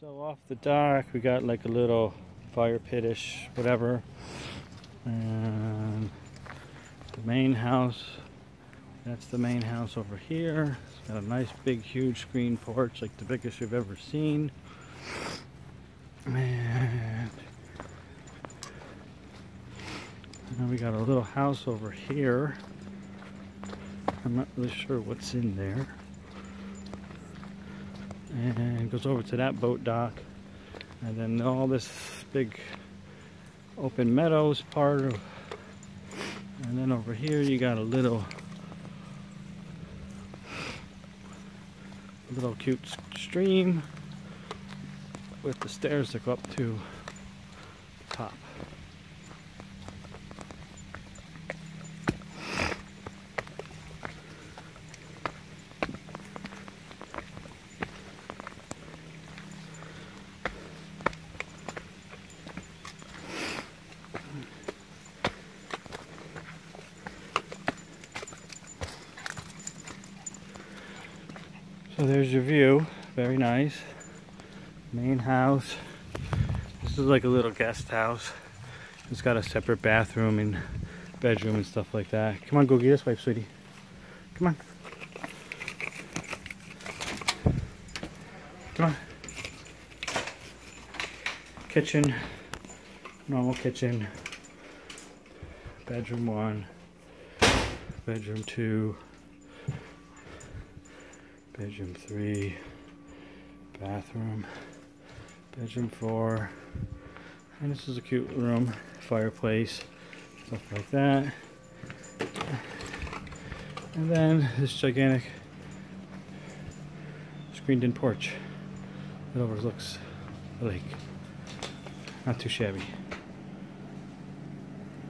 So off the dock, we got like a little fire pitish, whatever. And the main house, that's the main house over here. It's got a nice big huge screen porch, like the biggest you've ever seen. And, then we got a little house over here. I'm not really sure what's in there goes over to that boat dock. And then all this big open meadows part of and then over here you got a little little cute stream with the stairs that go up to the top So there's your view, very nice. Main house. This is like a little guest house. It's got a separate bathroom and bedroom and stuff like that. Come on, go get us wife, sweetie. Come on. Come on. Kitchen, normal kitchen. Bedroom one, bedroom two, bedroom three, bathroom, bedroom four, and this is a cute room, fireplace, stuff like that. And then this gigantic screened in porch that overlooks the lake. Not too shabby.